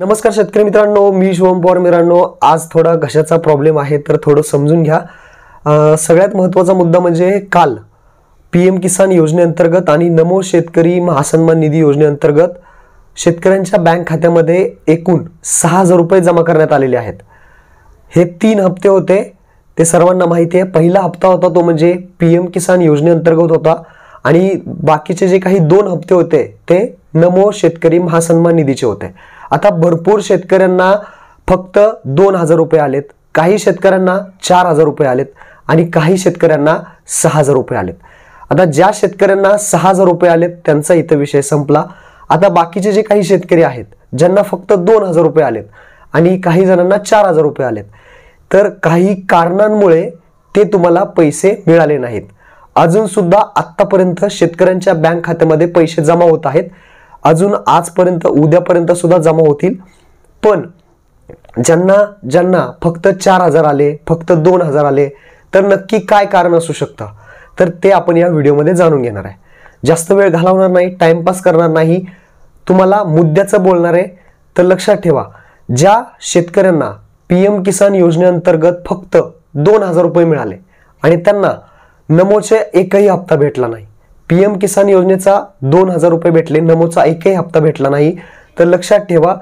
नमस्कार शेतकरी मित्रांनो मी शिवम पवार मित्रांनो. आज थोडा घशाचा प्रॉब्लेम आहे तर थोडं समजून घ्या. सगळ्यात महत्त्वाचा मुद्दा म्हणजे काल पी एम किसान योजनेअंतर्गत आणि नमो शेतकरी महासन्मान निधी योजनेअंतर्गत शेतकऱ्यांच्या बँक खात्यामध्ये एकूण सहा हजार रुपये जमा करण्यात आलेले आहेत. हे तीन हप्ते होते. ते सर्वांना माहिती आहे. पहिला हप्ता होता तो म्हणजे पी एम किसान योजनेअंतर्गत होता. आणि बाकीचे जे काही दोन हप्ते होते ते नमो शेतकरी महासन्मान निधीचे होते. आता भरपूर शेतकऱ्यांना फक्त दोन हजार रुपये आलेत. काही शेतकऱ्यांना चार हजार रुपये आलेत आणि काही शेतकऱ्यांना सहा हजार रुपये आलेत. आता ज्या शेतकऱ्यांना सहा हजार रुपये आलेत त्यांचा इथं विषय संपला. आता बाकीचे जे काही शेतकरी आहेत ज्यांना फक्त दोन हजार रुपये आलेत आणि काही जणांना चार हजार रुपये आलेत तर काही कारणांमुळे ते तुम्हाला पैसे मिळाले नाहीत. अजून सुद्धा आत्तापर्यंत शेतकऱ्यांच्या बँक खात्यामध्ये पैसे जमा होत आहेत. अजून आजपर्यंत उद्यापर्यंत सुद्धा जमा होतील. पण ज्यांना ज्यांना फक्त चार हजार आले फक्त दोन हजार आले तर नक्की काय कारण असू शकतं? तर ते आपण या व्हिडिओमध्ये जाणून घेणार आहे. जास्त वेळ घालवणार नाही टाइमपास करणार नाही. तुम्हाला मुद्द्याचं बोलणार आहे तर लक्षात ठेवा. ज्या शेतकऱ्यांना पी एम किसान योजनेअंतर्गत फक्त दोन हजार रुपये मिळाले आणि त्यांना नमोचे एकही हप्ता भेटला नाही पी एम किसान योजनेचा दोन हजार रुपये भेटले. नमोचा एकही हप्ता भेटला नाही. तर लक्षात ठेवा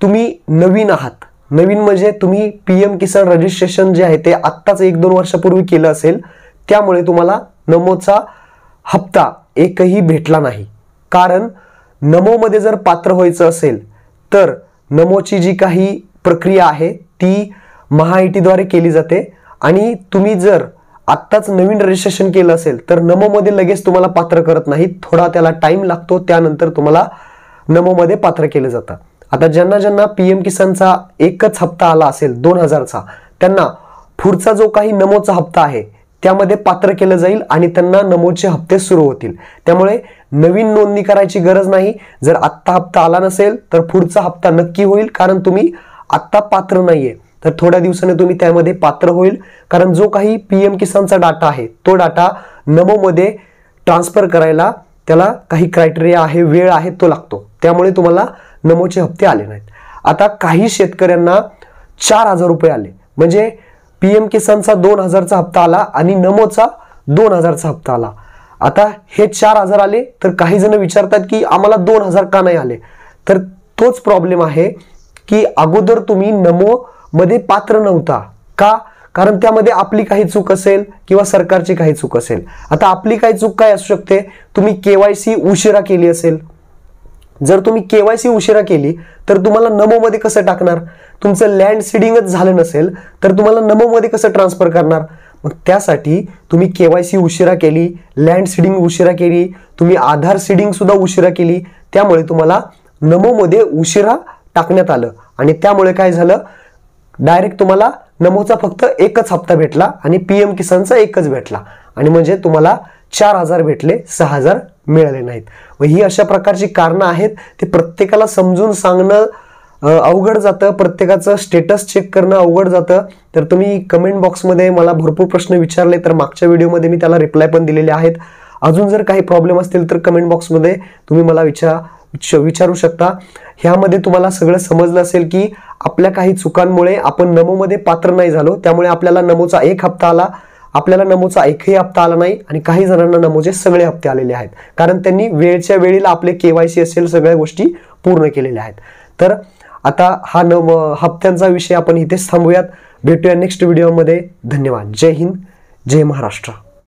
तुम्ही नवीन आहात. नवीन म्हणजे तुम्ही पी एम किसान रजिस्ट्रेशन जे आहे ते आत्ताच एक दोन वर्षापूर्वी केलं असेल त्यामुळे तुम्हाला नमोचा हप्ता एकही भेटला नाही. कारण नमोमध्ये जर पात्र व्हायचं असेल तर नमोची जी काही प्रक्रिया आहे ती महाआयटीद्वारे केली जाते. आणि तुम्ही जर आत्ताच नवीन रजिस्ट्रेशन केलं असेल तर नमोमध्ये लगेच तुम्हाला पात्र करत नाही थोडा त्याला टाईम लागतो त्यानंतर तुम्हाला नमोमध्ये पात्र केलं जातं आता ज्यांना ज्यांना पी एम किसानचा एकच हप्ता आला असेल दोन हजारचा त्यांना पुढचा जो काही नमोचा हप्ता आहे त्यामध्ये पात्र केलं जाईल आणि त्यांना नमोचे हप्ते सुरू होतील. त्यामुळे नवीन नोंदणी करायची गरज नाही. जर आत्ता हप्ता आला नसेल तर पुढचा हप्ता नक्की होईल कारण तुम्ही आत्ता पात्र नाहीये. तर थोड्या दिवसाने तुम्ही त्यामध्ये पात्र होईल. कारण जो काही पी एम किसानचा डाटा आहे तो डाटा नमोमध्ये ट्रान्सफर करायला त्याला काही क्रायटेरिया आहे वेळ आहे तो लागतो. त्यामुळे तुम्हाला नमोचे हप्ते आले नाहीत. आता काही शेतकऱ्यांना चार हजार रुपये आले. म्हणजे पी एम किसानचा दोन हजारचा हप्ता आला आणि नमोचा दोन हजारचा हप्ता आला. आता हे चार हजार आले तर काही जण विचारतात की आम्हाला दोन हजार का नाही आले? तर तोच प्रॉब्लेम आहे की अगोदर तुम्ही नमो मध्ये पात्र नव्हता. का? कारण त्यामध्ये आपली काही चूक असेल किंवा सरकारची काही चूक असेल. आता आपली काही चूक काय असू शकते? तुम्ही केवायसी उशिरा केली असेल. जर तुम्ही केवायसी उशिरा केली तर तुम्हाला नमोमध्ये कसं टाकणार? तुमचं लँड सिडिंगच झालं नसेल तर तुम्हाला नमोमध्ये कसं ट्रान्सफर करणार? मग त्यासाठी तुम्ही केवायसी उशिरा केली लँड सिडिंग उशिरा केली तुम्ही आधार सिडिंग सुद्धा उशिरा केली त्यामुळे तुम्हाला नमोमध्ये उशिरा टाकण्यात आलं. आणि त्यामुळे काय झालं? डायरेक्ट तुम्हाला नमोचा फक्त एकच हप्ता भेटला आणि पी एम किसानचा एकच भेटला. आणि म्हणजे तुम्हाला चार हजार भेटले सहा हजार मिळाले नाहीत. व ही अशा प्रकारची कारणं आहेत ती प्रत्येकाला समजून सांगणं अवघड जातं. प्रत्येकाचं स्टेटस चेक करणं अवघड जातं. तर तुम्ही कमेंट बॉक्समध्ये मला भरपूर प्रश्न विचारले तर मागच्या व्हिडिओमध्ये मी त्याला रिप्लाय पण दिलेले आहेत. अजून जर काही प्रॉब्लेम असतील तर कमेंट बॉक्समध्ये तुम्ही मला विचारा. विचारू शकता. ह्यामध्ये तुम्हाला सगळं समजलं असेल की आपल्या काही चुकांमुळे आपण नमोमध्ये पात्र नाही झालो. त्यामुळे आपल्याला नमोचा एक हप्ता आला. आपल्याला नमोचा एकही हप्ता आला नाही आणि काही जणांना नमोचे सगळे हप्ते आलेले आहेत. कारण त्यांनी वेळच्या वेळेला आपले केवायसी असेल सगळ्या गोष्टी पूर्ण केलेल्या आहेत. तर आता हा नम हप्त्यांचा विषय आपण इथेच थांबूयात. भेटूया नेक्स्ट व्हिडिओमध्ये धन्यवाद. जय हिंद. जय महाराष्ट्र.